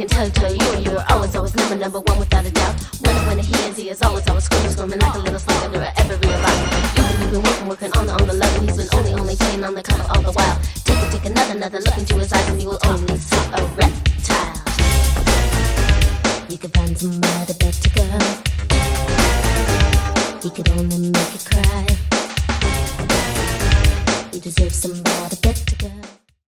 can tell, tell you, you were always, always number number one without a doubt. When when he is, he is always always screaming, screaming like a little slug under you've been, you've been working, working on the on the level. He's been only only playing on the cover all the while. Take a take another another look into his eyes, and you will only see a reptile. You can find somebody better, girl. He could only make you cry. You deserve somebody better, girl.